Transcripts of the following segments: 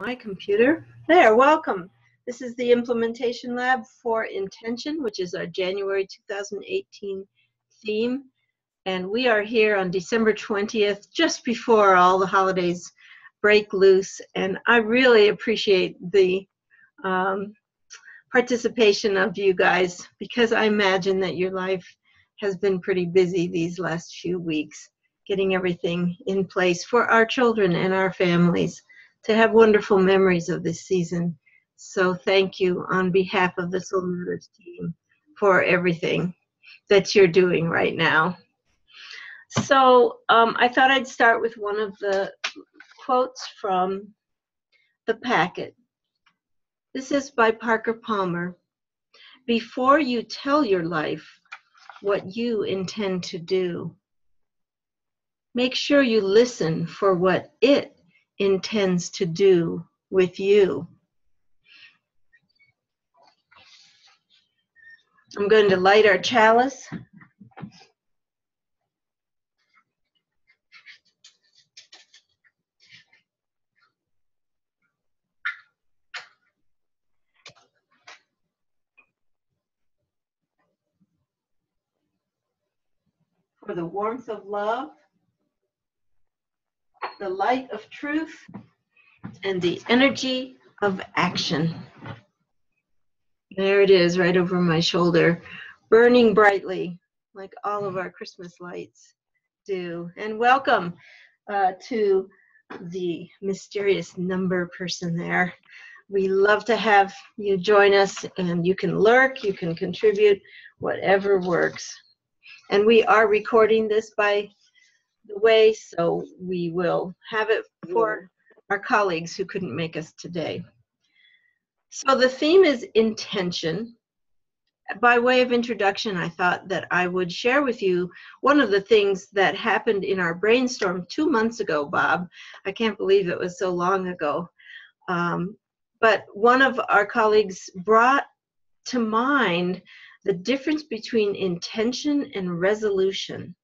my computer. There, welcome. This is the implementation lab for intention, which is our January 2018 theme. And we are here on December 20th, just before all the holidays break loose. And I really appreciate the um, participation of you guys because I imagine that your life has been pretty busy these last few weeks, getting everything in place for our children and our families to have wonderful memories of this season. So thank you on behalf of the Soul Matters team for everything that you're doing right now. So um, I thought I'd start with one of the quotes from the packet. This is by Parker Palmer. Before you tell your life what you intend to do, make sure you listen for what it intends to do with you. I'm going to light our chalice. For the warmth of love the light of truth, and the energy of action. There it is, right over my shoulder, burning brightly like all of our Christmas lights do. And welcome uh, to the mysterious number person there. We love to have you join us, and you can lurk, you can contribute, whatever works. And we are recording this by the way, so we will have it for our colleagues who couldn't make us today. So the theme is intention. By way of introduction, I thought that I would share with you one of the things that happened in our brainstorm two months ago, Bob. I can't believe it was so long ago. Um, but one of our colleagues brought to mind the difference between intention and resolution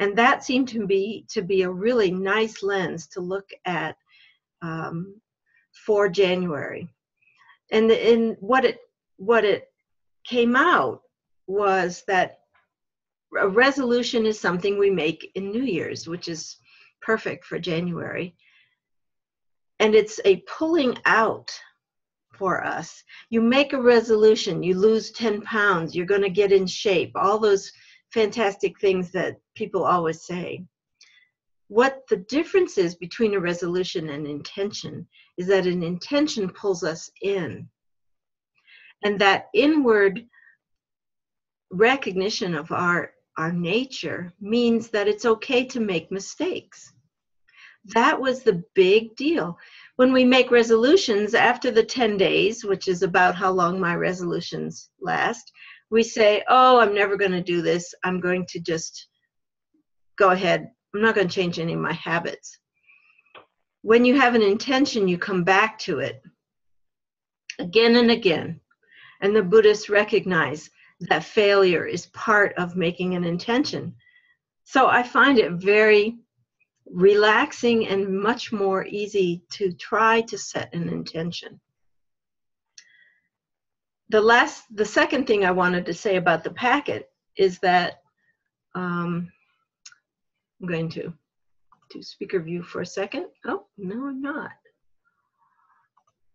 and that seemed to be to be a really nice lens to look at um, for January. And in what it what it came out was that a resolution is something we make in New Year's, which is perfect for January. And it's a pulling out for us. You make a resolution, you lose 10 pounds, you're going to get in shape, all those fantastic things that people always say. What the difference is between a resolution and intention is that an intention pulls us in. And that inward recognition of our, our nature means that it's okay to make mistakes. That was the big deal. When we make resolutions after the 10 days, which is about how long my resolutions last, we say, oh, I'm never going to do this. I'm going to just go ahead. I'm not going to change any of my habits. When you have an intention, you come back to it again and again. And the Buddhists recognize that failure is part of making an intention. So I find it very relaxing and much more easy to try to set an intention the last, the second thing I wanted to say about the packet is that um, I'm going to do speaker view for a second. Oh, no, I'm not.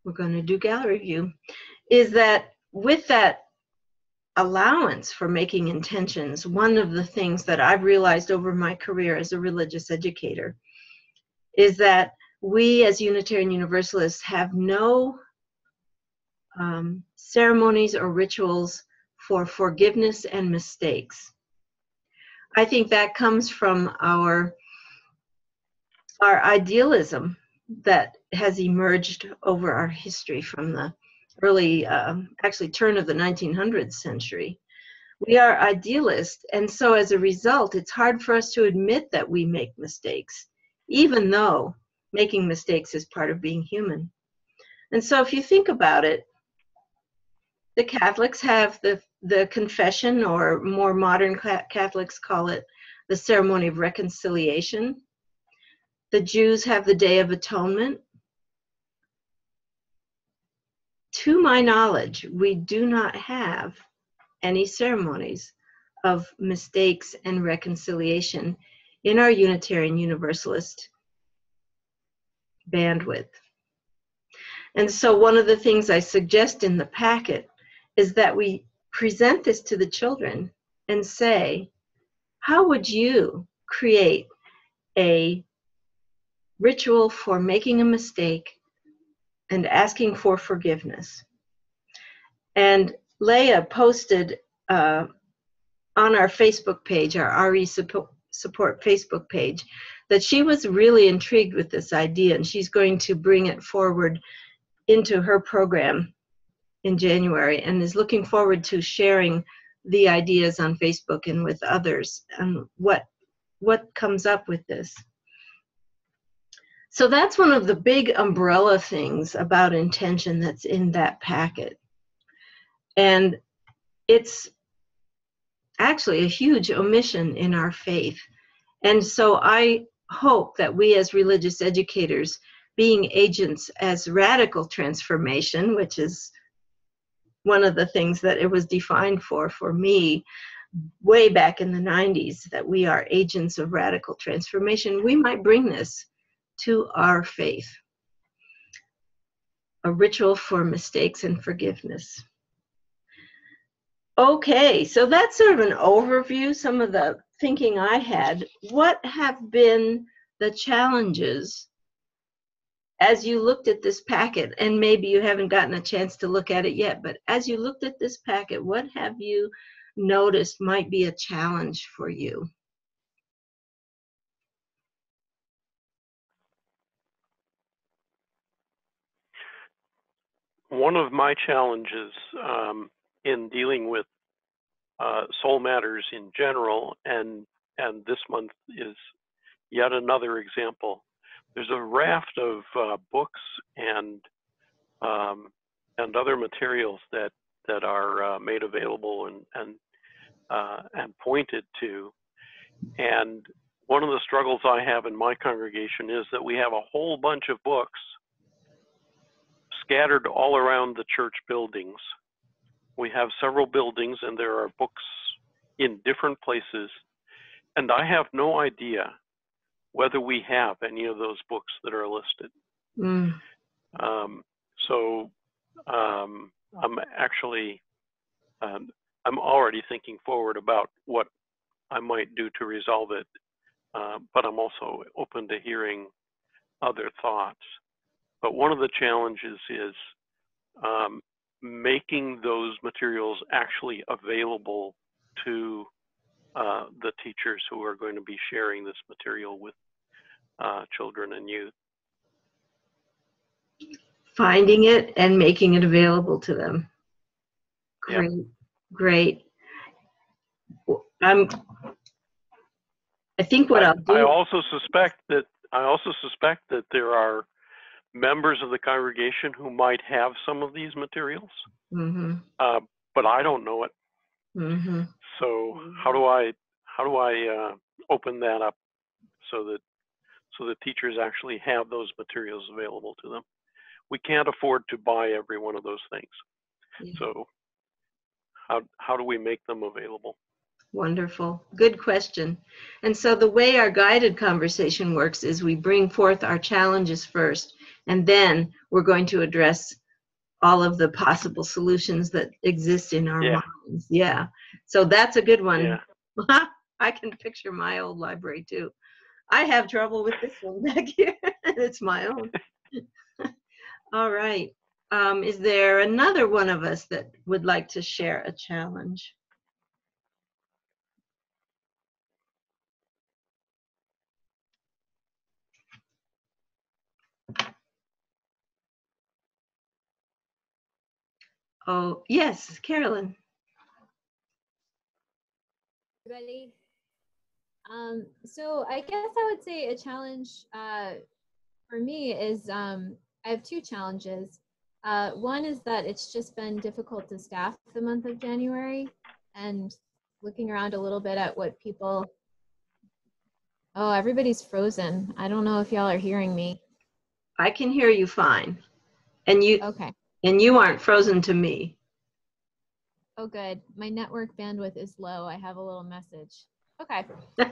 We're going to do gallery view. Is that with that allowance for making intentions, one of the things that I've realized over my career as a religious educator is that we as Unitarian Universalists have no um, ceremonies or rituals for forgiveness and mistakes. I think that comes from our our idealism that has emerged over our history from the early, um, actually turn of the 1900th century. We are idealists, and so as a result, it's hard for us to admit that we make mistakes, even though making mistakes is part of being human. And so if you think about it, the Catholics have the, the confession, or more modern Catholics call it the ceremony of reconciliation. The Jews have the Day of Atonement. to my knowledge, we do not have any ceremonies of mistakes and reconciliation in our Unitarian Universalist bandwidth. And so, one of the things I suggest in the packet is that we present this to the children and say, How would you create a ritual for making a mistake and asking for forgiveness? And Leah posted uh, on our Facebook page, our RE support, support Facebook page, that she was really intrigued with this idea and she's going to bring it forward into her program in January and is looking forward to sharing the ideas on Facebook and with others and what what comes up with this. So that's one of the big umbrella things about intention that's in that packet. And it's actually a huge omission in our faith. And so I hope that we as religious educators, being agents as radical transformation, which is one of the things that it was defined for for me way back in the 90s that we are agents of radical transformation. We might bring this to our faith. A ritual for mistakes and forgiveness. Okay so that's sort of an overview some of the thinking i had. What have been the challenges as you looked at this packet, and maybe you haven't gotten a chance to look at it yet, but as you looked at this packet, what have you noticed might be a challenge for you? One of my challenges um, in dealing with uh, soul matters in general, and and this month is yet another example there's a raft of uh, books and um, and other materials that that are uh, made available and and uh, and pointed to. And one of the struggles I have in my congregation is that we have a whole bunch of books scattered all around the church buildings. We have several buildings, and there are books in different places. And I have no idea whether we have any of those books that are listed. Mm. Um, so um, I'm actually um, I'm already thinking forward about what I might do to resolve it, uh, but I'm also open to hearing other thoughts. But one of the challenges is um, making those materials actually available to uh, the teachers who are going to be sharing this material with children and youth. Finding it and making it available to them. Great, great. I'm. I think what I, will do. I also suspect that I also suspect that there are members of the congregation who might have some of these materials, mm-hmm. uh, but I don't know it. Mm-hmm. So how do I how do I uh, open that up so that so that teachers actually have those materials available to them. We can't afford to buy every one of those things. Yeah. So how, how do we make them available? Wonderful. Good question. And so the way our guided conversation works is we bring forth our challenges first, and then we're going to address all of the possible solutions that exist in our yeah. minds. Yeah. So that's a good one. Yeah. I can picture my old library too. I have trouble with this one back here. it's my own. All right. Um, is there another one of us that would like to share a challenge? Oh, yes, Carolyn. Everybody, um, so I guess I would say a challenge uh, for me is um, I have two challenges. Uh, one is that it's just been difficult to staff the month of January and looking around a little bit at what people. Oh, everybody's frozen. I don't know if y'all are hearing me. I can hear you fine. And you Okay. And you aren't frozen to me. Oh, good. My network bandwidth is low. I have a little message. Okay,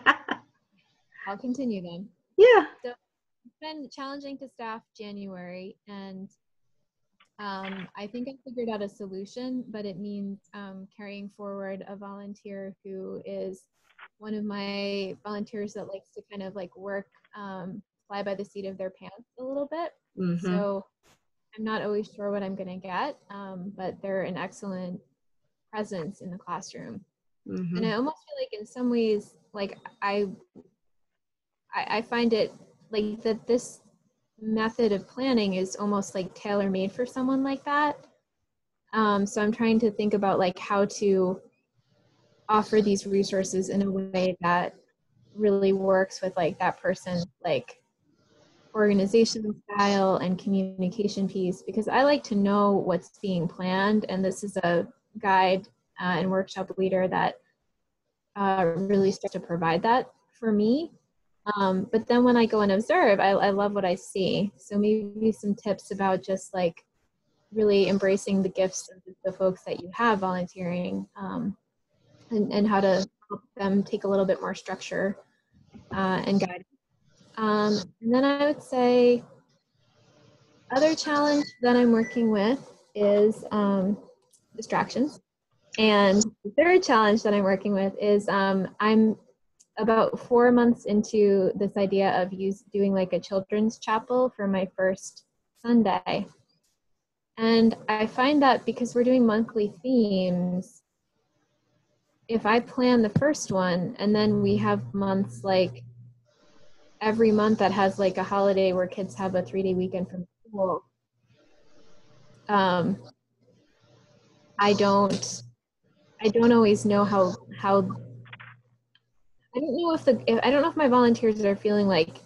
I'll continue then. yeah. So it's been challenging to staff January, and um, I think I figured out a solution, but it means um, carrying forward a volunteer who is one of my volunteers that likes to kind of like work, um, fly by the seat of their pants a little bit. Mhm. So I'm not always sure what I'm going to get, um, but they're an excellent presence in the classroom. Mhm. And I almost feel like in some ways, like I, I, I find it like that this method of planning is almost like tailor made for someone like that. Um, so I'm trying to think about like how to offer these resources in a way that really works with like that person's like organization style and communication piece because I like to know what's being planned and this is a guide uh, and workshop leader that uh, really starts to provide that for me. Um, but then when I go and observe, I, I love what I see. So maybe some tips about just like really embracing the gifts of the folks that you have volunteering um, and, and how to help them take a little bit more structure uh, and guidance. Um, and then I would say other challenge that I'm working with is um, distractions. And the third challenge that I'm working with is um, I'm about four months into this idea of use doing like a children's chapel for my first Sunday. And I find that because we're doing monthly themes, if I plan the first one and then we have months like every month that has like a holiday where kids have a three day weekend from school, um, I don't I don't always know how how I don't know if the if, I don't know if my volunteers are feeling like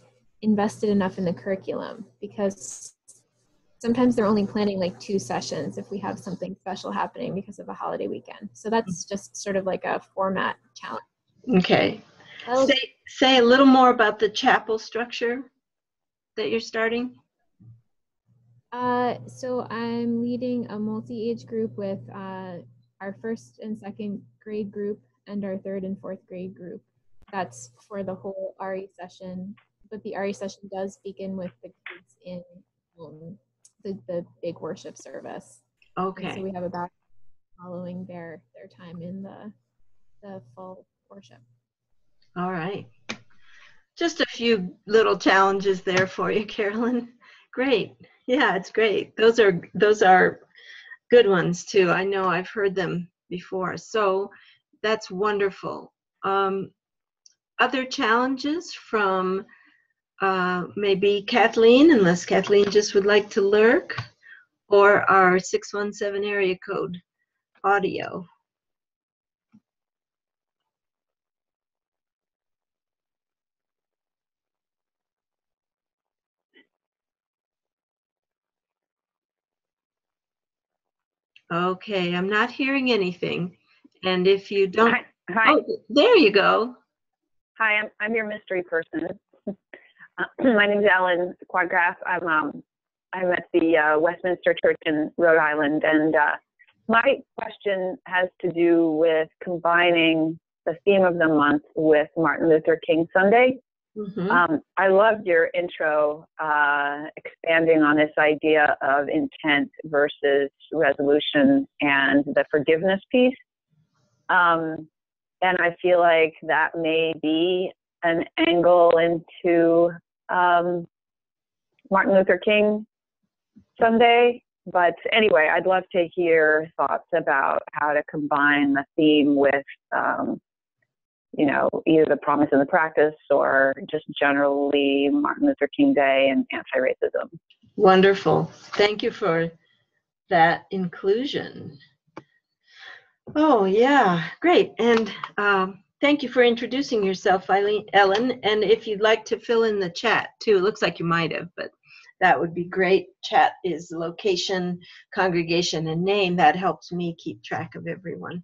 invested enough in the curriculum because sometimes they're only planning like two sessions if we have something special happening because of a holiday weekend. So that's just sort of like a format challenge. Okay. That'll- Say, say a little more about the chapel structure that you're starting. Uh, so I'm leading a multi-age group with uh, our first and second grade group and our third and fourth grade group. That's for the whole RE session, but the RE session does begin with the kids in um, the, the big worship service. And So we have about following their their time in the the full worship. All right. Just a few little challenges there for you, Carolyn. Great. Yeah, it's great. Those are those are good ones too. I know I've heard them before. So that's wonderful. Um, other challenges from uh, maybe Kathleen, unless Kathleen just would like to lurk, or our 617 area code audio. Okay, I'm not hearing anything. And if you don't, Hi, hi, oh, there you go. hi. I'm I'm your mystery person. Uh, my name is Ellen Quadgraph. I'm um I'm at the uh, Westminster Church in Rhode Island, and uh, my question has to do with combining the theme of the month with Martin Luther King Sunday. Mhm. Um, I loved your intro, uh, expanding on this idea of intent versus resolution and the forgiveness piece. Um, and I feel like that may be an angle into um, Martin Luther King Sunday. But anyway, I'd love to hear thoughts about how to combine the theme with um, you know, either the promise and the practice or just generally Martin Luther King Day and anti racism. Wonderful. Thank you for that inclusion. Oh, yeah, great. And um, thank you for introducing yourself, Eileen, Ellen. And if you'd like to fill in the chat too, it looks like you might have, but that would be great. Chat is location, congregation, and name. That helps me keep track of everyone.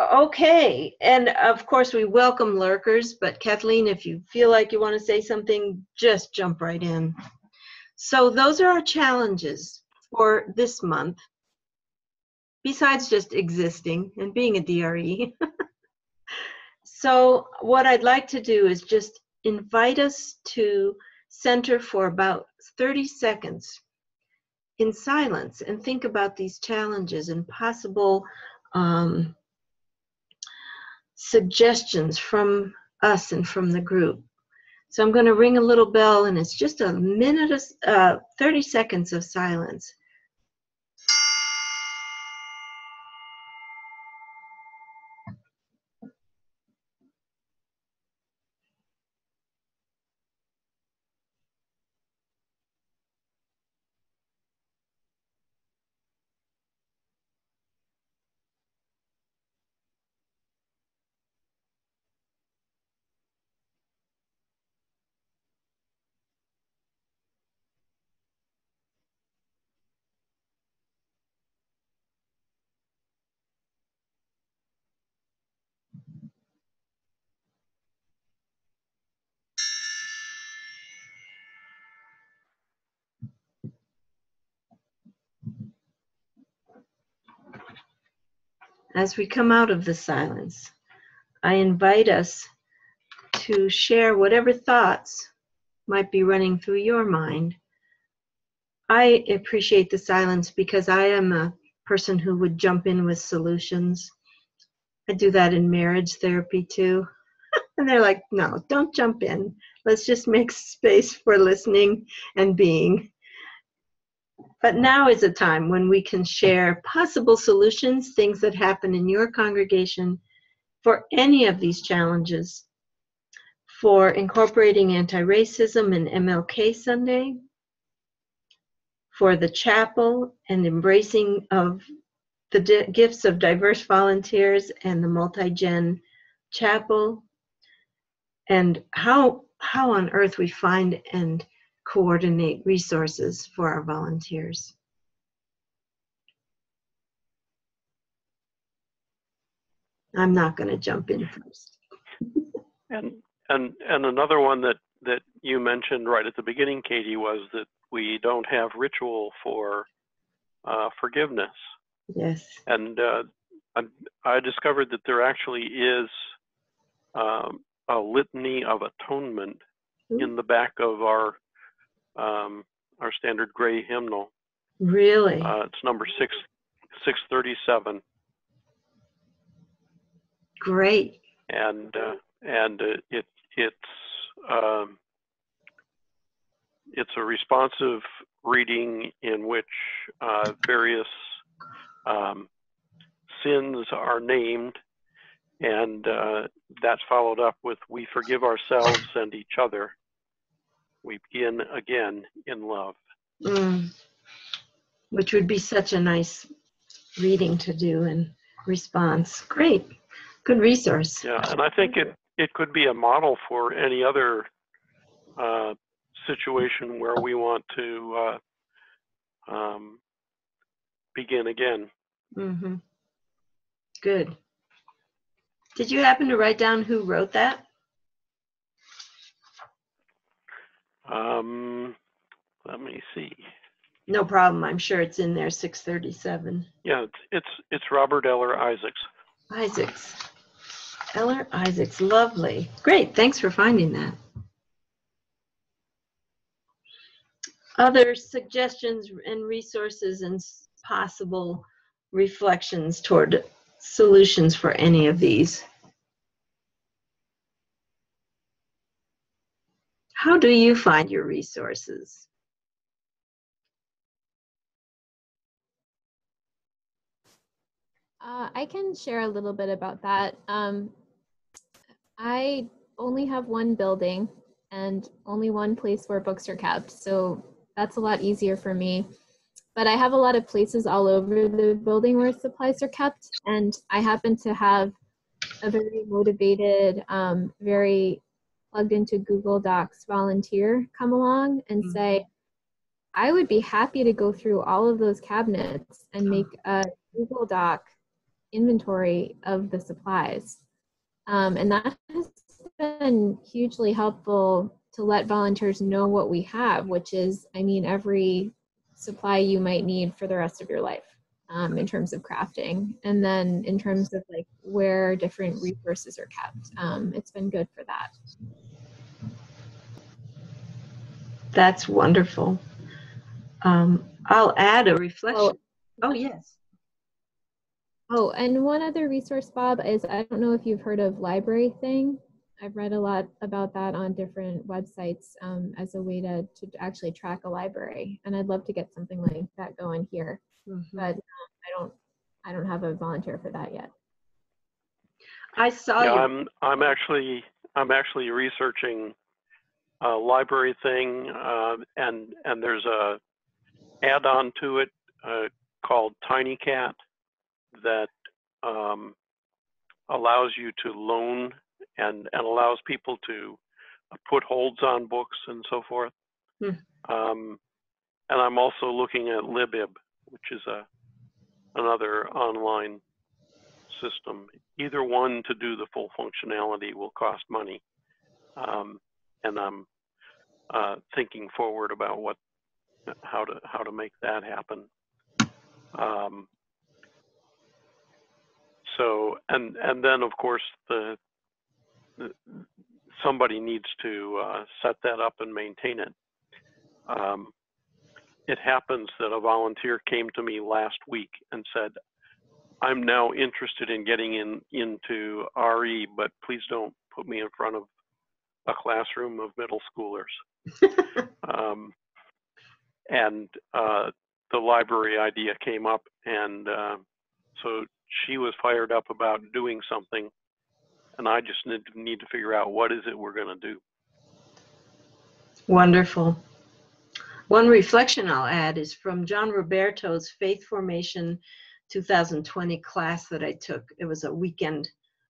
Okay, and of course we welcome lurkers, but Kathleen, if you feel like you want to say something, just jump right in. So those are our challenges. for this month, besides just existing and being a DRE. so, what I'd like to do is just invite us to center for about 30 seconds in silence and think about these challenges and possible um, suggestions from us and from the group. So I'm going to ring a little bell, and it's just a minute, of, uh, 30 seconds of silence. As we come out of the silence, I invite us to share whatever thoughts might be running through your mind. I appreciate the silence because I am a person who would jump in with solutions. I do that in marriage therapy too. and they're like, no, don't jump in. Let's just make space for listening and being. But now is a time when we can share possible solutions, things that happen in your congregation for any of these challenges, for incorporating anti racism and MLK Sunday, for the chapel and embracing of the di- gifts of diverse volunteers and the multi-gen chapel. And how how on earth we find and coordinate resources for our volunteers. I'm not going to jump in first. and and and another one that that you mentioned right at the beginning, Katie, was that we don't have ritual for uh, forgiveness. Yes. And uh, I, I, discovered that there actually is um, a litany of atonement Ooh. in the back of our um, our standard gray hymnal. Really? Uh, it's number six, 637. Great. And uh, and uh, it it's um, it's a responsive reading in which uh, various um, sins are named, and uh, that's followed up with "We forgive ourselves and each other." We begin again in love. Mm. Which would be such a nice reading to do in response. Great. Good resource. Yeah, and I think it, it could be a model for any other uh, situation where we want to uh, um, begin again. Mm-hmm. Good. Did you happen to write down who wrote that? Um, let me see. No problem. I'm sure it's in there. 637. Yeah, it's it's, it's Robert Eller Isaacs. Isaacs. Eller Isaacs. Lovely. Great. Thanks for finding that. Other suggestions and resources and possible reflections toward solutions for any of these? How do you find your resources? Uh, I can share a little bit about that. Um, I only have one building and only one place where books are kept, so that's a lot easier for me. But I have a lot of places all over the building where supplies are kept, and I happen to have a very motivated, um, very plugged into Google Docs volunteer come along and mm-hmm. say, I would be happy to go through all of those cabinets and make a Google Doc inventory of the supplies. Um, and that has been hugely helpful to let volunteers know what we have, which is, I mean, every supply you might need for the rest of your life um, in terms of crafting. And then in terms of like where different resources are kept, um, it's been good for that. That's wonderful. Um, I'll add a reflection. Oh, yes. Oh, and one other resource, Bob, is I don't know if you've heard of Library Thing. I've read a lot about that on different websites um, as a way to, to actually track a library, and I'd love to get something like that going here. Mhm. But um, I don't, I don't have a volunteer for that yet. I saw Yeah, you. I'm I'm actually I'm actually researching a library thing, uh, and and there's a add-on to it uh, called TinyCat that um, allows you to loan and and allows people to put holds on books and so forth. Hmm. Um, and I'm also looking at Libib, which is a another online system. Either one to do the full functionality will cost money. Um, and I'm uh, thinking forward about what, how to, how to make that happen. Um, so, and, and then of course the, the somebody needs to uh, set that up and maintain it. Um, it happens that a volunteer came to me last week and said, I'm now interested in getting in into RE, but please don't put me in front of a classroom of middle schoolers. um, and uh, the library idea came up, and uh, so she was fired up about doing something, and I just need to, need to figure out what is it we're going to do. Wonderful. One reflection I'll add is from John Roberto's Faith Formation 2020 class that I took. It was a weekend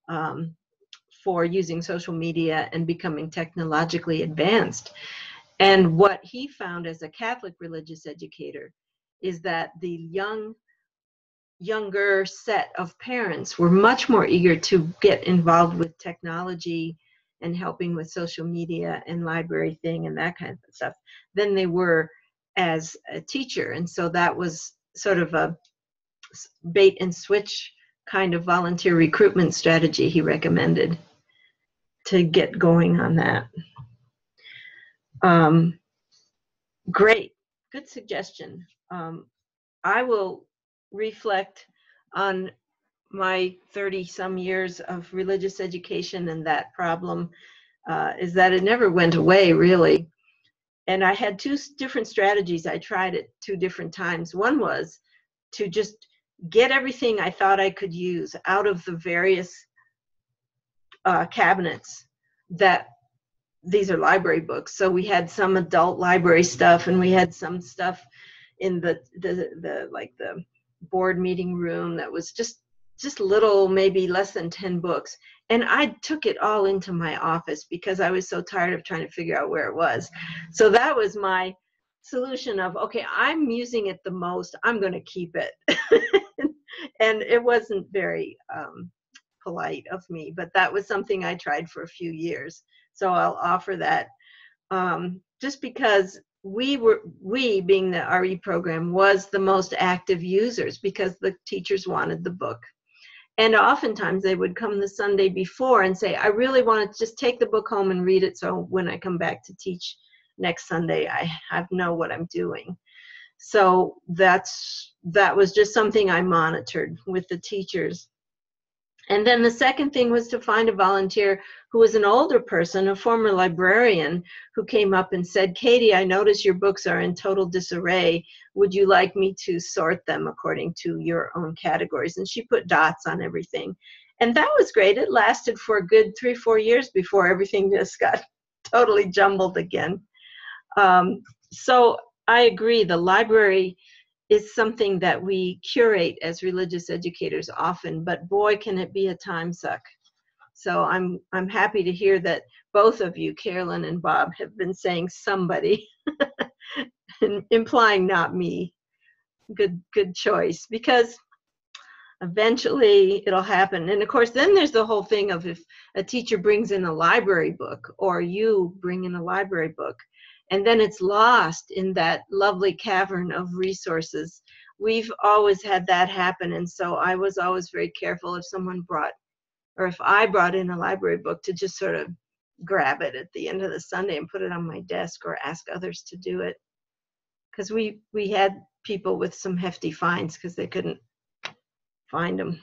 um, for using social media and becoming technologically advanced. And what he found as a Catholic religious educator is that the young younger set of parents were much more eager to get involved with technology and helping with social media and library thing and that kind of stuff than they were as a teacher. And so that was sort of a bait and switch kind of volunteer recruitment strategy he recommended to get going on that. Um, great, good suggestion. Um, I will reflect on my 30 some years of religious education and that problem uh, is that it never went away really and i had two different strategies i tried at two different times one was to just get everything i thought i could use out of the various uh, cabinets that these are library books. So we had some adult library stuff and we had some stuff in the the, the like the board meeting room that was just just little maybe less than 10 books. And i took it all into my office because i was so tired of trying to figure out where it was. So that was my solution of okay i'm using it the most. I'm going to keep it. And it wasn't very um, polite of me but that was something i tried for a few years. So i'll offer that. Um, just because we were we being the re program was the most active users because the teachers wanted the book. And oftentimes they would come the sunday before and say i really want to just take the book home and read it so when i come back to teach next sunday i have know what i'm doing. So that's that was just something i monitored with the teachers and then the second thing was to find a volunteer who was an older person, a former librarian, who came up and said, Katie, I notice your books are in total disarray. Would you like me to sort them according to your own categories? And she put dots on everything. And that was great. It lasted for a good three, four years before everything just got totally jumbled again. Um, so I agree, the library is something that we curate as religious educators often, but boy, can it be a time suck. So I'm I'm happy to hear that both of you, Carolyn and Bob, have been saying somebody, implying not me. Good good choice because eventually it'll happen. And of course, then there's the whole thing of if a teacher brings in a library book or you bring in a library book, and then it's lost in that lovely cavern of resources. We've always had that happen, and so I was always very careful if someone brought, or if I brought in a library book to just sort of grab it at the end of the Sunday and put it on my desk or ask others to do it. Because we, we had people with some hefty fines because they couldn't find them.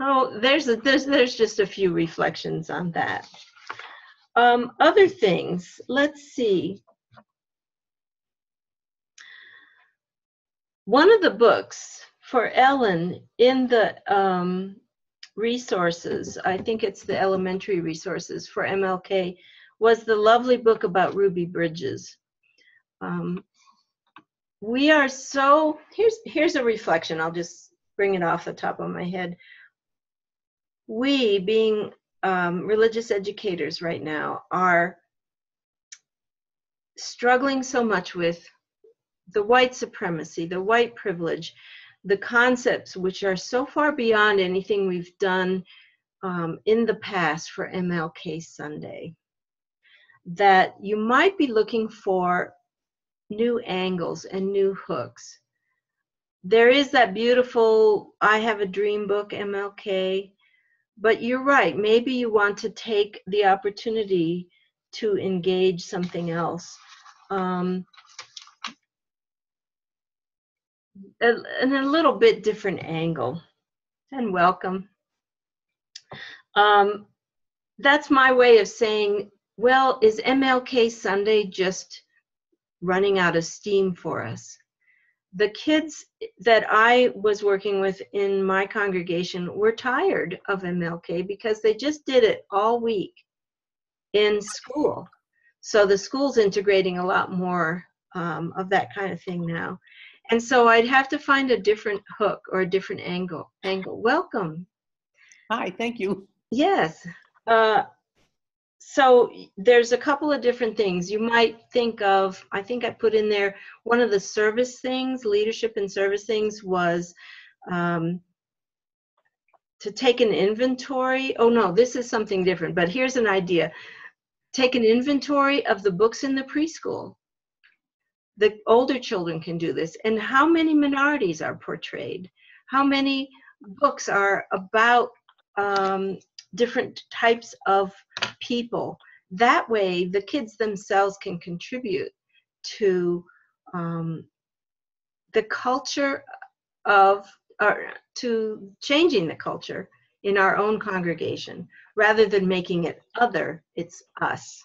Oh, there's, a, there's, there's just a few reflections on that. Um, other things, let's see. One of the books for Ellen in the um, resources, I think it's the elementary resources for MLK, was the lovely book about Ruby Bridges. Um, we are so, here's, here's a reflection, I'll just bring it off the top of my head. We, being um, religious educators right now, are struggling so much with the white supremacy, the white privilege, the concepts which are so far beyond anything we've done um, in the past for MLK Sunday that you might be looking for new angles and new hooks. There is that beautiful I Have a Dream book, MLK, but you're right. Maybe you want to take the opportunity to engage something else. Um, in a little bit different angle. And welcome. Um, that's my way of saying, well, is MLK Sunday just running out of steam for us? The kids that I was working with in my congregation were tired of MLK because they just did it all week in school. So the school's integrating a lot more um, of that kind of thing now. And so I'd have to find a different hook or a different angle. Angle. Welcome. Hi, thank you. Yes. Uh, so there's a couple of different things you might think of. I think I put in there one of the service things, leadership and service things was um, to take an inventory. Oh no, this is something different, but here's an idea. Take an inventory of the books in the preschool the older children can do this and how many minorities are portrayed how many books are about um, different types of people that way the kids themselves can contribute to um, the culture of or to changing the culture in our own congregation rather than making it other it's us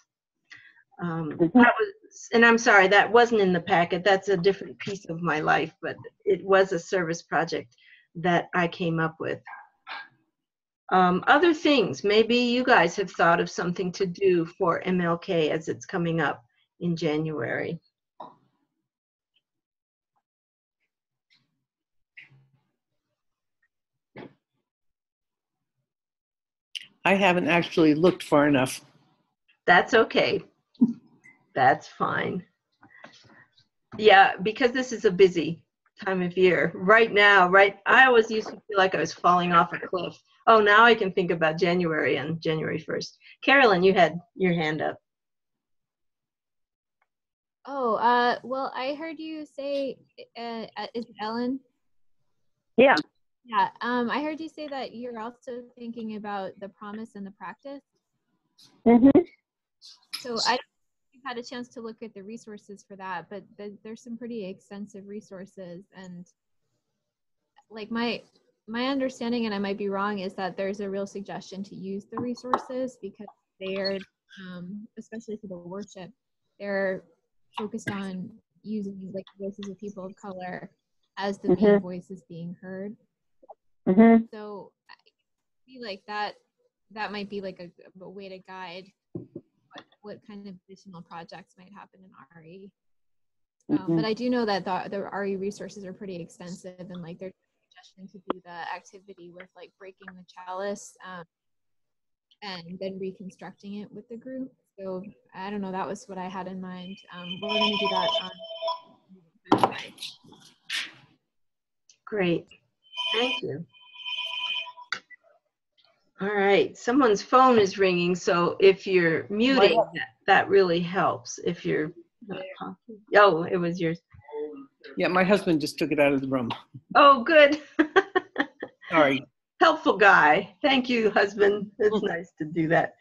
um, Mm-hmm. that was, and I'm sorry, that wasn't in the packet. That's a different piece of my life, but it was a service project that I came up with. Um, other things, maybe you guys have thought of something to do for MLK as it's coming up in January. I haven't actually looked far enough. That's okay. That's fine. Yeah, because this is a busy time of year. Right now, right, I always used to feel like I was falling off a cliff. Oh, now I can think about January and January 1st. Carolyn, you had your hand up. Oh, uh, well, I heard you say, uh, uh, is it Ellen? Yeah. Yeah, um, I heard you say that you're also thinking about the promise and the practice. Mm-hmm. So I don't know if you've had a chance to look at the resources for that, but th- there's some pretty extensive resources and like my my understanding, and I might be wrong, is that there's a real suggestion to use the resources because they're, um, especially for the worship, they're focused on using like voices of people of color as the main Mhm. voices being heard. hmm So I feel like that that might be like a, a way to guide what, what kind of additional projects might happen in RE. Um, but I do know that the, the RE resources are pretty extensive and like there's a suggestion to do the activity with like breaking the chalice um, and then reconstructing it with the group. So I don't know, that was what I had in mind. Um, we're going to do that on February. Great. Thank you. All right, someone's phone is ringing, so if you're muting, that, that really helps. If you're not talking. Oh, it was yours. Yeah, my husband just took it out of the room. Oh, good. Sorry. Helpful guy. Thank you, husband. It's nice to do that.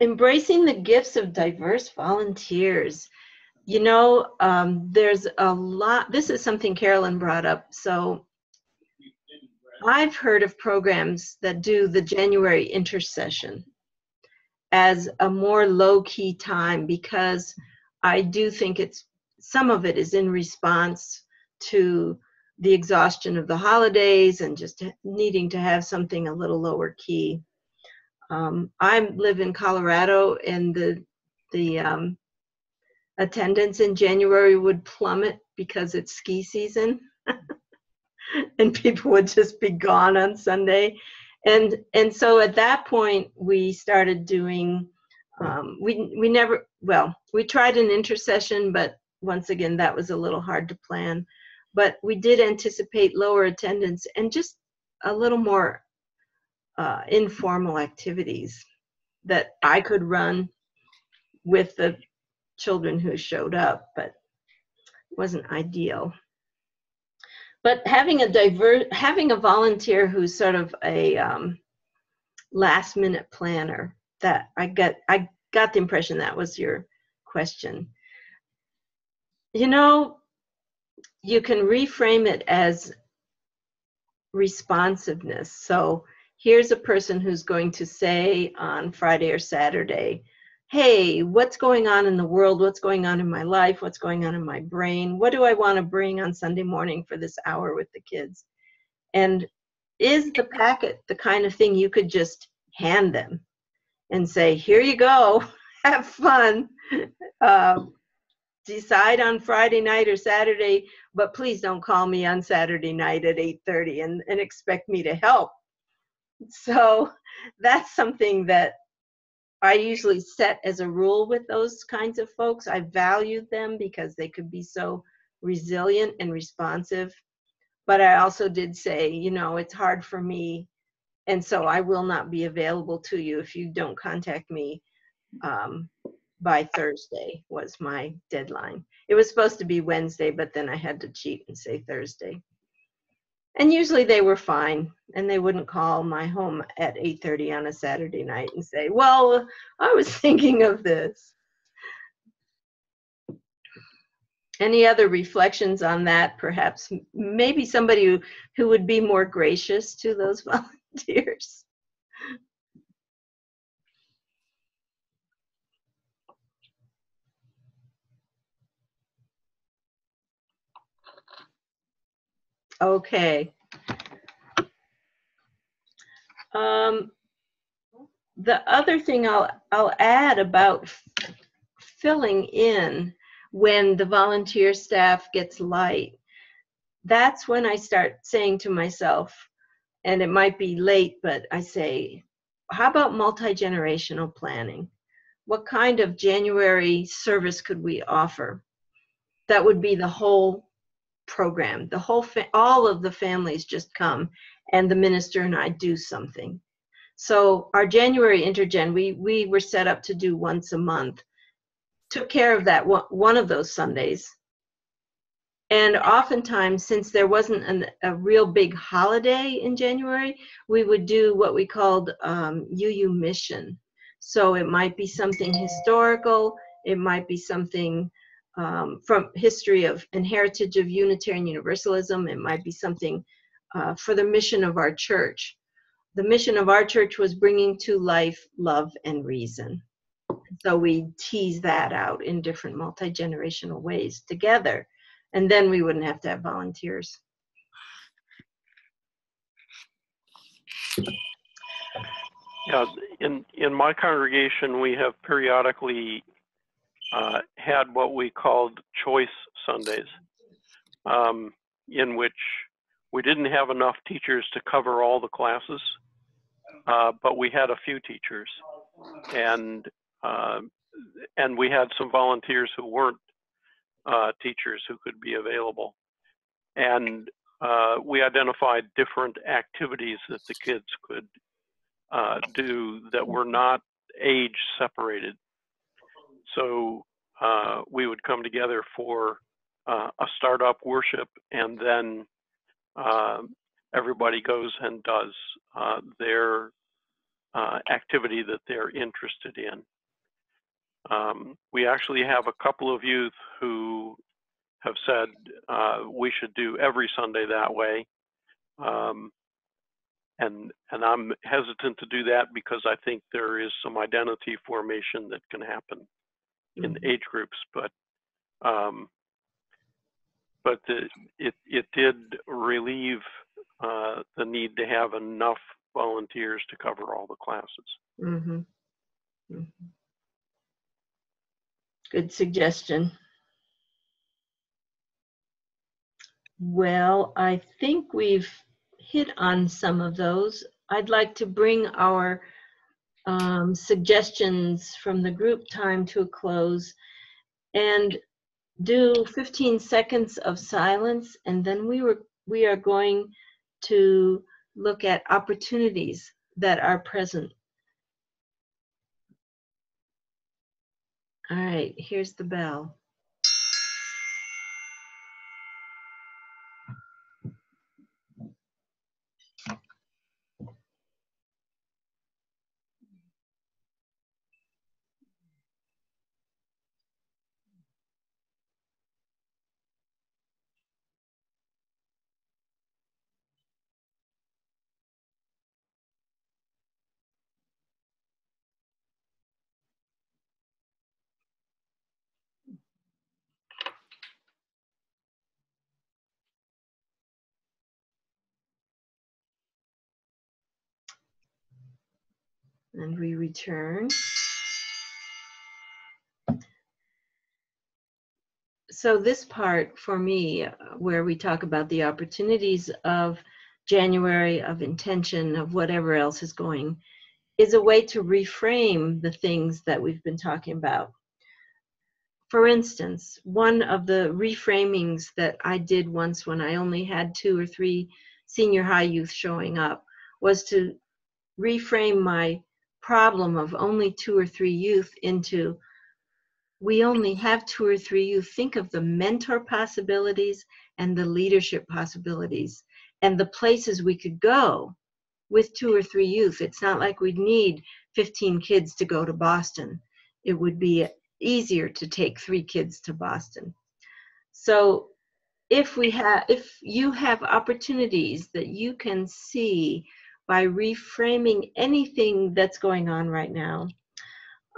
Embracing the gifts of diverse volunteers. You know, um, there's a lot, this is something Carolyn brought up. So I've heard of programs that do the January intersession as a more low key time because I do think it's some of it is in response to the exhaustion of the holidays and just needing to have something a little lower key. Um, I live in Colorado, and the the um, attendance in January would plummet because it's ski season, and people would just be gone on Sunday, and and so at that point we started doing. Um, we we never well we tried an intersession, but once again that was a little hard to plan. But we did anticipate lower attendance and just a little more uh, informal activities that I could run with the children who showed up, but wasn't ideal. But having a diver having a volunteer who's sort of a um, last minute planner, that I got I got the impression that was your question. You know, you can reframe it as responsiveness. So here's a person who's going to say on Friday or Saturday, hey, what's going on in the world? What's going on in my life? What's going on in my brain? What do I want to bring on Sunday morning for this hour with the kids? And is the packet the kind of thing you could just hand them and say, here you go, have fun, uh, decide on Friday night or Saturday, but please don't call me on Saturday night at 8:30 and, and expect me to help. So that's something that I usually set as a rule with those kinds of folks. I valued them because they could be so resilient and responsive. But I also did say, you know, it's hard for me, and so I will not be available to you if you don't contact me um, by Thursday, was my deadline. It was supposed to be Wednesday, but then I had to cheat and say Thursday. And usually they were fine, and they wouldn't call my home at 8:30 on a Saturday night and say, "Well, I was thinking of this." Any other reflections on that? Perhaps maybe somebody who, who would be more gracious to those volunteers. Okay. Um, the other thing I'll, I'll add about filling in when the volunteer staff gets light, that's when I start saying to myself, and it might be late, but I say, how about multi generational planning? What kind of January service could we offer? That would be the whole program. The whole, fa- all of the families just come, and the minister and I do something. So our January intergen, we we were set up to do once a month. Took care of that one, one of those Sundays. And oftentimes, since there wasn't an, a real big holiday in January, we would do what we called um, UU mission. So it might be something historical, it might be something um, from history of and heritage of Unitarian Universalism. It might be something uh, for the mission of our church. The mission of our church was bringing to life love and reason. So we tease that out in different multi generational ways together, and then we wouldn't have to have volunteers. Yeah, in, in my congregation, we have periodically uh, had what we called choice Sundays, um, in which we didn't have enough teachers to cover all the classes, uh, but we had a few teachers, and uh, and we had some volunteers who weren't uh, teachers who could be available, and uh, we identified different activities that the kids could uh, do that were not age separated. So uh, we would come together for uh, a startup worship, and then uh, everybody goes and does uh, their uh, activity that they're interested in. Um, we actually have a couple of youth who have said uh, we should do every Sunday that way. Um, and and I'm hesitant to do that because I think there is some identity formation that can happen in Mhm. age groups, but um, but the, it it did relieve uh, the need to have enough volunteers to cover all the classes. Mhm. Mhm. Good suggestion. Well, I think we've hit on some of those. I'd like to bring our um, suggestions from the group time to a close and do 15 seconds of silence, and then we were we are going to look at opportunities that are present. All right, here's the bell. And we return. So this part for me, where we talk about the opportunities of January, of intention, of whatever else is going, is a way to reframe the things that we've been talking about. For instance, one of the reframings that I did once when I only had two or three senior high youth showing up was to reframe my problem of only two or three youth into we only have two or three youth. Think of the mentor possibilities and the leadership possibilities and the places we could go with two or three youth. It's not like we'd need 15 kids to go to Boston. It would be easier to take three kids to Boston. So if we have if you have opportunities that you can see by reframing anything that's going on right now.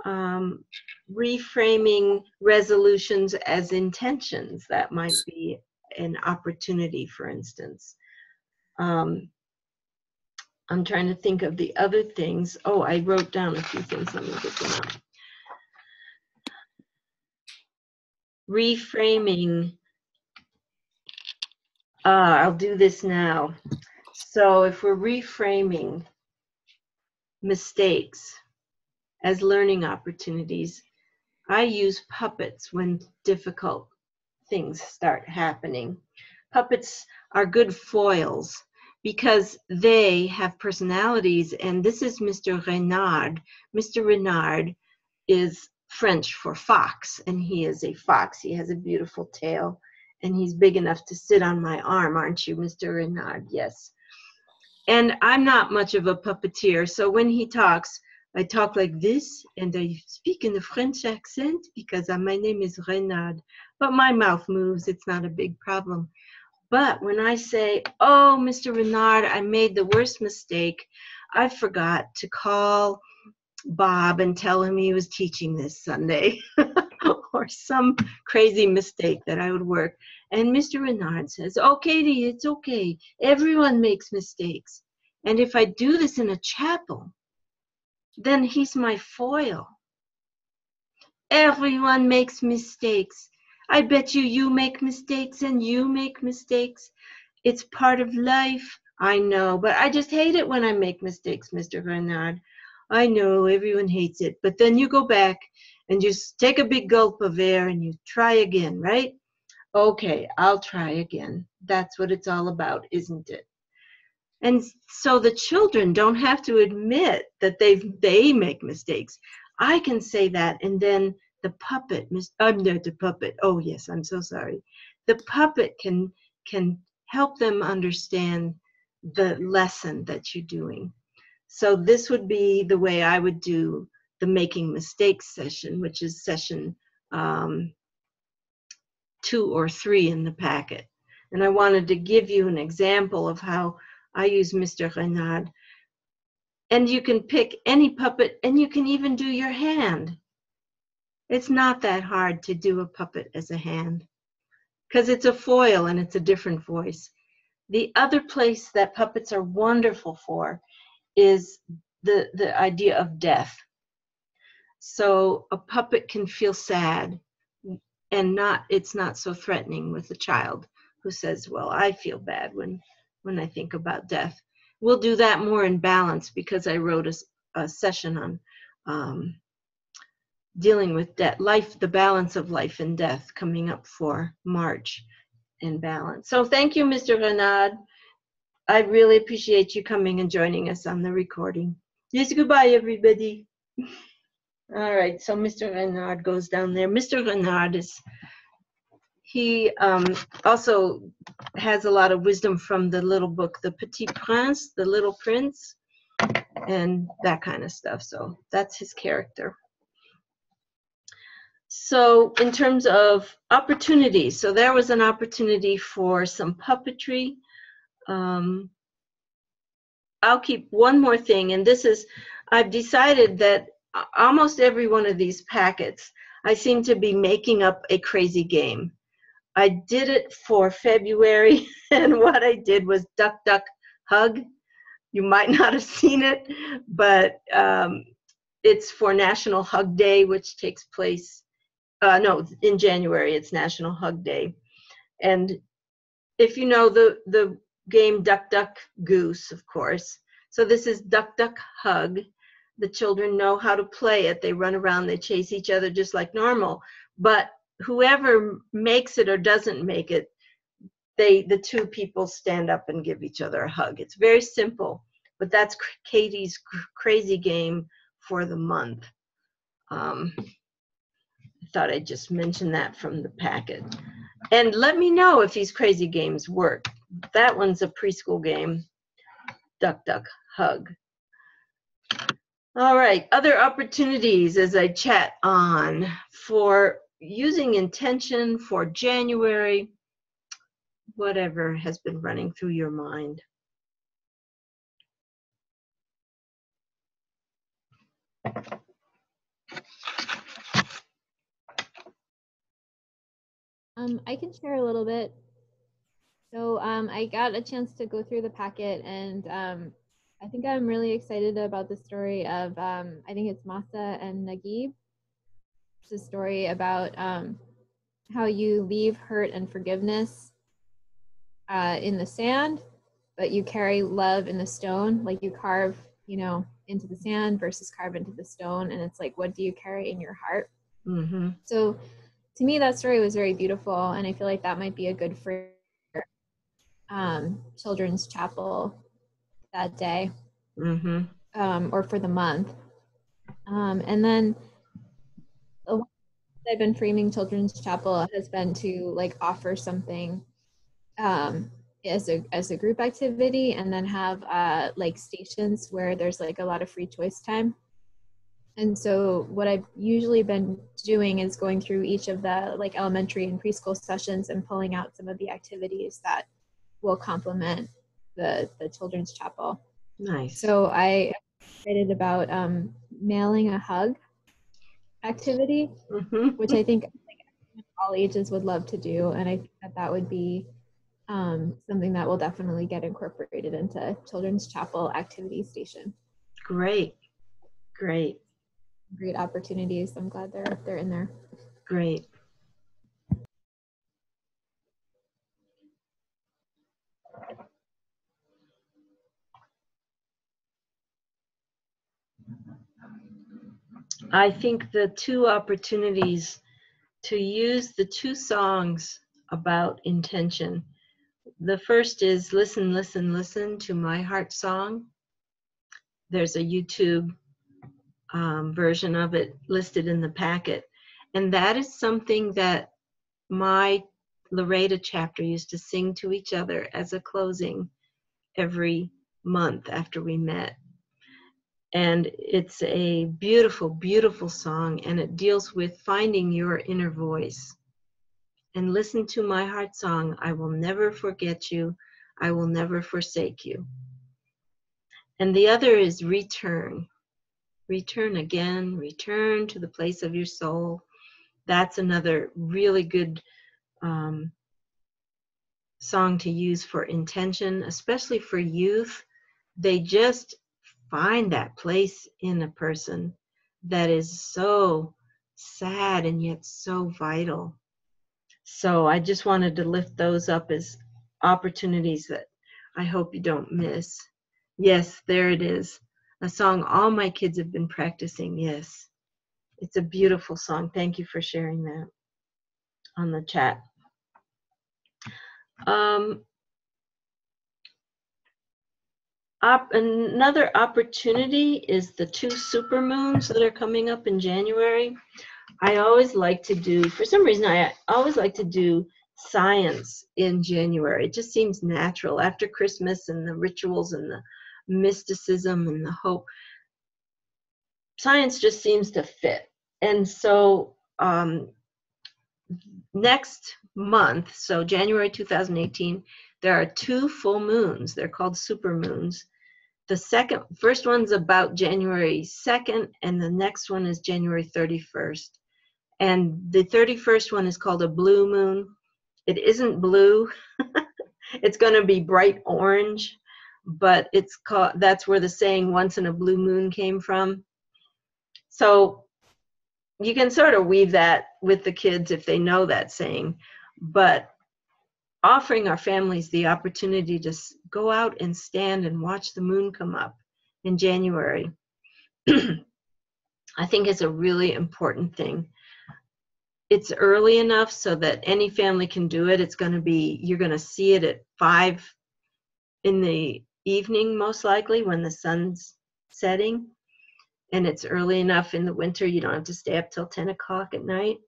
Um, reframing resolutions as intentions that might be an opportunity for instance. Um, i'm trying to think of the other things. Oh i wrote down a few things. Let me get them out. Reframing. Uh, i'll do this now so if we're reframing mistakes as learning opportunities. I use puppets when difficult things start happening. Puppets are good foils because they have personalities, and this is Mr. Renard. Mr. Renard is French for fox, and he is a fox. He has a beautiful tail, and he's big enough to sit on my arm, aren't you, Mr. Renard? Yes. And I'm not much of a puppeteer, so when he talks, I talk like this and I speak in a French accent because uh, my name is Renard, but my mouth moves. It's not a big problem. But when I say, Oh, Mr. Renard, I made the worst mistake, I forgot to call Bob and tell him he was teaching this Sunday or some crazy mistake that I would work. And Mr. Renard says, Oh, Katie, it's okay. Everyone makes mistakes. And if I do this in a chapel, then he's my foil. Everyone makes mistakes. I bet you you make mistakes and you make mistakes. It's part of life. I know, but I just hate it when I make mistakes, Mr. Renard. I know everyone hates it, but then you go back and just take a big gulp of air and you try again, right? Okay, I'll try again. That's what it's all about, isn't it? And so the children don't have to admit that they they make mistakes. I can say that, and then the puppet, I'm um, the puppet. Oh yes, I'm so sorry. The puppet can can help them understand the lesson that you're doing. So this would be the way I would do the making mistakes session, which is session um, two or three in the packet. And I wanted to give you an example of how I use Mr. Renard. And you can pick any puppet and you can even do your hand. It's not that hard to do a puppet as a hand because it's a foil and it's a different voice. The other place that puppets are wonderful for is the, the idea of death. So a puppet can feel sad and not it's not so threatening with a child who says, Well, I feel bad when when I think about death. We'll do that more in balance because I wrote a, a session on um, dealing with death, life, the balance of life and death coming up for March in balance. So thank you, Mr. Renard. I really appreciate you coming and joining us on the recording. Yes, goodbye, everybody. All right, so Mr. Renard goes down there. Mr. Renard is, he um, also has a lot of wisdom from the little book, The Petit Prince, The Little Prince, and that kind of stuff. So that's his character. So in terms of opportunities, so there was an opportunity for some puppetry. Um, I'll keep one more thing, and this is, I've decided that almost every one of these packets, I seem to be making up a crazy game. I did it for February, and what I did was duck, duck, hug. You might not have seen it, but um, it's for National Hug Day, which takes place uh, no, in January, it's National Hug Day. And if you know the, the game Duck, Duck, Goose, of course. So this is Duck, Duck, Hug. The children know how to play it. They run around, they chase each other just like normal. But whoever makes it or doesn't make it, they the two people stand up and give each other a hug. It's very simple, but that's Katie's crazy game for the month. Um, thought I'd just mention that from the packet. And let me know if these crazy games work. That one's a preschool game. Duck, duck, hug. All right, other opportunities as I chat on for using intention for January, whatever has been running through your mind. Um, I can share a little bit. So um, I got a chance to go through the packet, and um, I think I'm really excited about the story of um, I think it's Musa and Nagib. It's a story about um, how you leave hurt and forgiveness uh, in the sand, but you carry love in the stone. Like you carve, you know, into the sand versus carve into the stone, and it's like, what do you carry in your heart? Mm-hmm. So to me that story was very beautiful and i feel like that might be a good for um, children's chapel that day. Mm-hmm. um, or for the month. Um, and then the i've been framing children's chapel has been to like offer something um, as a as a group activity and then have uh, like stations where there's like a lot of free choice time and so what I've usually been doing is going through each of the like elementary and preschool sessions and pulling out some of the activities that will complement the the children's chapel. Nice. So I excited about um, mailing a hug activity, mm-hmm. which I think all ages would love to do, and I think that that would be um, something that will definitely get incorporated into children's chapel activity station. Great, great great opportunities. I'm glad they're they're in there. Great. I think the two opportunities to use the two songs about intention. The first is Listen, Listen, Listen to My Heart Song. There's a YouTube um, version of it listed in the packet. And that is something that my LREDA chapter used to sing to each other as a closing every month after we met. And it's a beautiful, beautiful song, and it deals with finding your inner voice. And listen to my heart song I will never forget you, I will never forsake you. And the other is return. Return again, return to the place of your soul. That's another really good um, song to use for intention, especially for youth. They just find that place in a person that is so sad and yet so vital. So I just wanted to lift those up as opportunities that I hope you don't miss. Yes, there it is. A song all my kids have been practicing. Yes. It's a beautiful song. Thank you for sharing that on the chat. Um, op- another opportunity is the two super moons that are coming up in January. I always like to do, for some reason, I always like to do science in January. It just seems natural after Christmas and the rituals and the mysticism and the hope. Science just seems to fit. And so um, next month, so January 2018, there are two full moons. They're called super moons. The second, first one's about January 2nd, and the next one is January 31st. And the 31st one is called a blue moon. It isn't blue. it's going to be bright orange, but it's called that's where the saying once in a blue moon came from. So you can sort of weave that with the kids if they know that saying, but offering our families the opportunity to go out and stand and watch the moon come up in January, I think is a really important thing. It's early enough so that any family can do it. It's going to be, you're going to see it at five in the evening, most likely, when the sun's setting. And it's early enough in the winter, you don't have to stay up till 10 o'clock at night.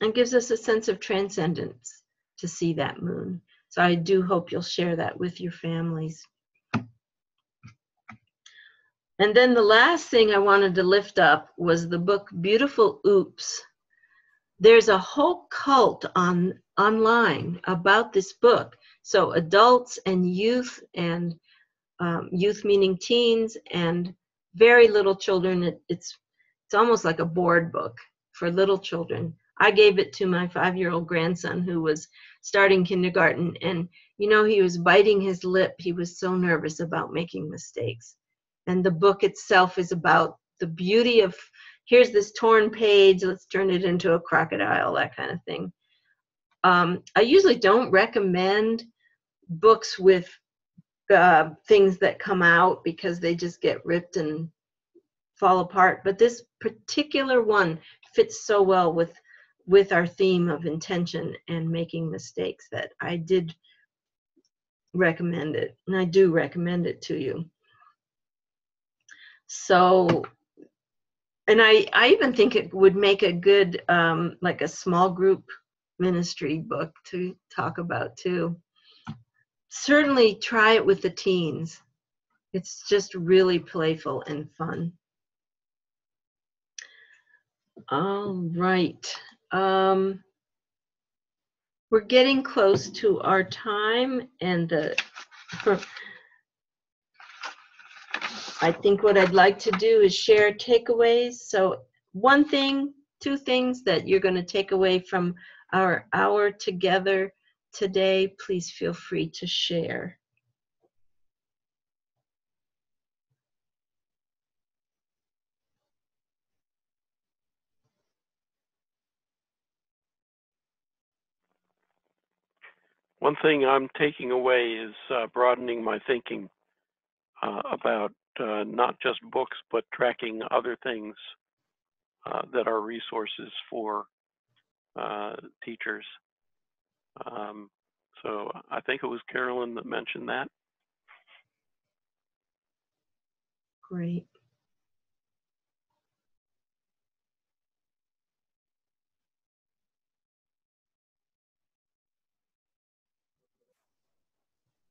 and gives us a sense of transcendence to see that moon. So I do hope you'll share that with your families. And then the last thing I wanted to lift up was the book Beautiful Oops. There's a whole cult on online about this book. So adults and youth and um, youth meaning teens and very little children. It, it's it's almost like a board book for little children I gave it to my five year old grandson who was starting kindergarten. And, you know, he was biting his lip. He was so nervous about making mistakes. And the book itself is about the beauty of here's this torn page, let's turn it into a crocodile, that kind of thing. Um, I usually don't recommend books with uh, things that come out because they just get ripped and fall apart. But this particular one fits so well with with our theme of intention and making mistakes that I did recommend it and I do recommend it to you. So and I, I even think it would make a good um, like a small group ministry book to talk about too. Certainly try it with the teens. It's just really playful and fun. All right. Um, we're getting close to our time and the I think what I'd like to do is share takeaways. So one thing, two things that you're going to take away from our hour together today, please feel free to share. One thing I'm taking away is uh, broadening my thinking uh, about uh, not just books, but tracking other things uh, that are resources for uh, teachers. Um, so I think it was Carolyn that mentioned that. Great.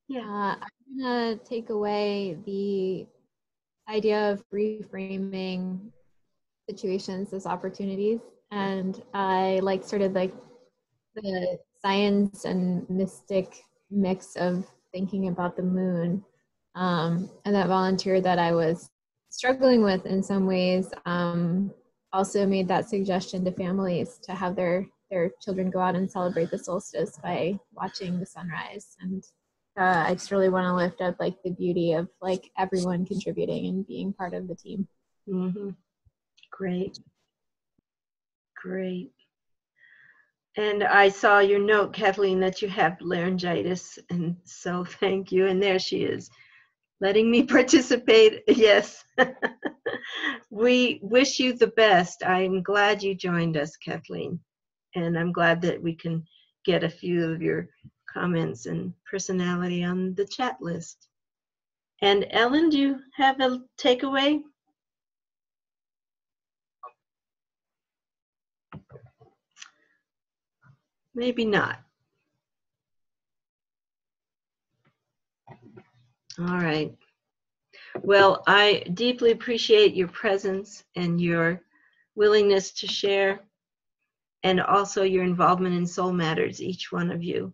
Yeah. I'm gonna take away the idea of reframing situations as opportunities, and I like sort of like the science and mystic mix of thinking about the moon. Um, and that volunteer that I was struggling with in some ways um, also made that suggestion to families to have their their children go out and celebrate the solstice by watching the sunrise and uh, I just really want to lift up like the beauty of like everyone contributing and being part of the team. hmm Great. Great. And I saw your note, Kathleen, that you have laryngitis. And so thank you. And there she is, letting me participate. Yes. we wish you the best. I'm glad you joined us, Kathleen. And I'm glad that we can get a few of your comments and personality on the chat list. And Ellen, do you have a takeaway? Maybe not. All right. Well, I deeply appreciate your presence and your willingness to share, and also your involvement in Soul Matters, each one of you.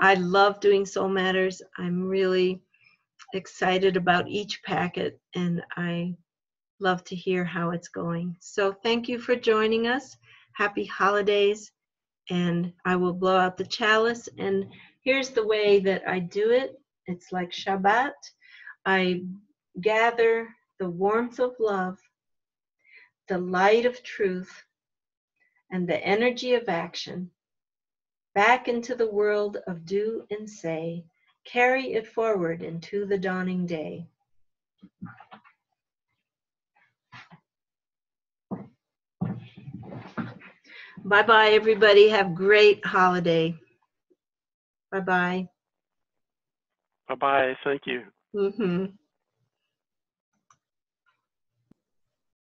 I love doing Soul Matters. I'm really excited about each packet, and I love to hear how it's going. So, thank you for joining us. Happy holidays and I will blow out the chalice. And here's the way that I do it it's like Shabbat. I gather the warmth of love, the light of truth, and the energy of action back into the world of do and say, carry it forward into the dawning day. Bye bye, everybody. Have great holiday. Bye bye. Bye bye. Thank you. hmm